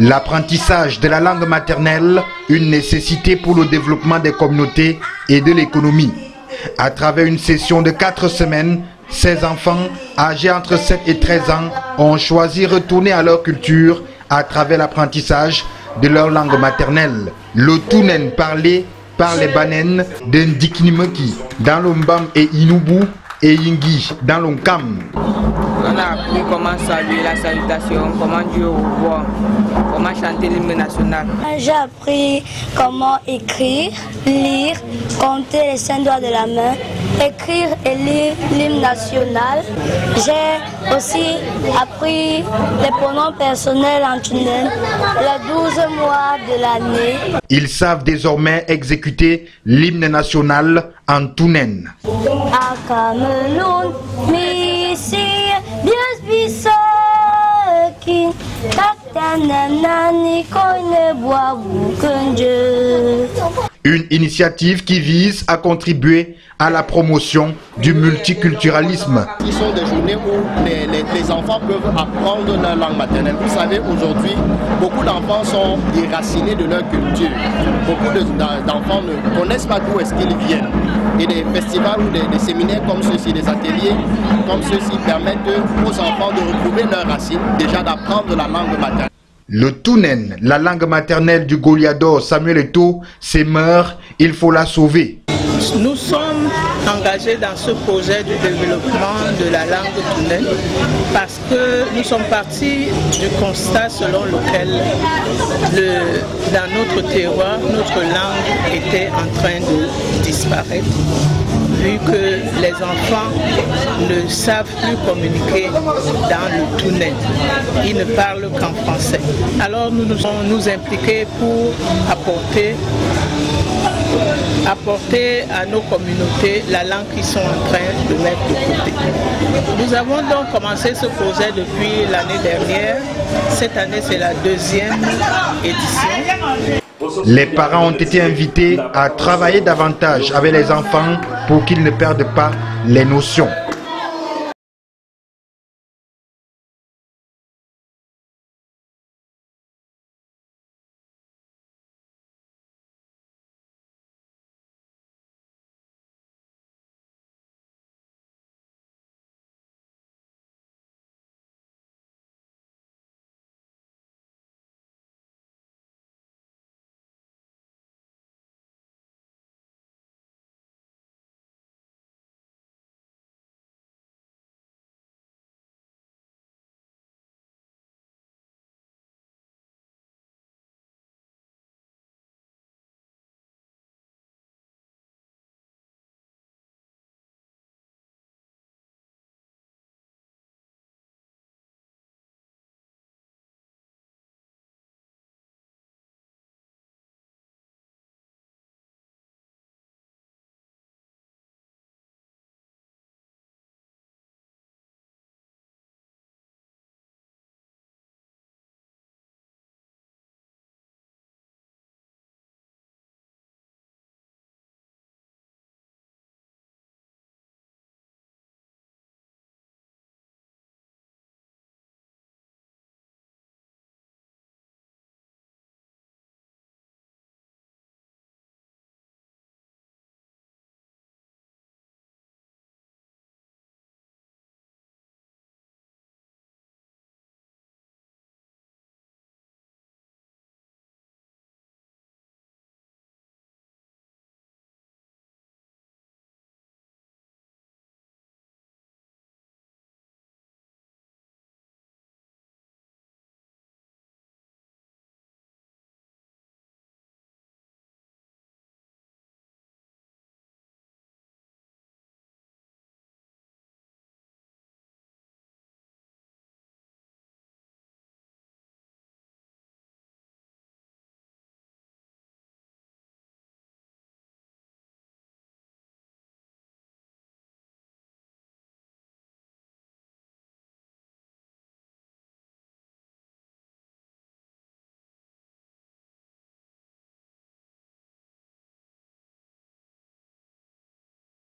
L'apprentissage de la langue maternelle, une nécessité pour le développement des communautés et de l'économie. À travers une session de 4 semaines, ces enfants, âgés entre 7 et 13 ans, ont choisi retourner à leur culture à travers l'apprentissage de leur langue maternelle. Le Tounen parlé par les Banen d'Indiknimeki dans l'Ombam et Inubu et Yingi dans l'Onkam. On a appris comment saluer la salutation, comment dire au revoir, comment chanter l'hymne national. J'ai appris comment écrire, lire, compter les cinq doigts de la main, écrire et lire l'hymne national. J'ai aussi appris les pronoms personnels en tunnel, les 12 mois de l'année. Ils savent désormais exécuter l'hymne national en Tounen. À Camelon, Missi, Dieu bisa qui Tatananani koine bois Dieu. Une initiative qui vise à contribuer à la promotion du multiculturalisme. Ce sont des journées où les, enfants peuvent apprendre leur langue maternelle. Vous savez, aujourd'hui, beaucoup d'enfants sont déracinés de leur culture. Beaucoup de- d'en- d'enfants ne connaissent pas d'où est-ce qu'ils viennent. Et des festivals ou des, des séminaires comme ceux-ci, des ateliers comme ceux-ci permettent aux enfants de retrouver leurs racines, déjà d'apprendre la langue maternelle. Le Tounen, la langue maternelle du Goliador Samuel Eto'o, c'est meurt, il faut la sauver. Nous sommes engagés dans ce projet de développement de la langue Tounen parce que nous sommes partis du constat selon lequel le- dans notre terroir, notre langue était en train de disparaître vu que les enfants ne savent plus communiquer dans le Tounen. Ils ne parlent qu'en français. Alors nous nous sommes nous impliqués pour apporter apporter à nos communautés la langue qu'ils sont en train de mettre de côté. Nous avons donc commencé ce projet depuis l'année dernière. Cette année, c'est la deuxième édition. Les parents ont été invités à travailler davantage avec les enfants pour qu'ils ne perdent pas les notions.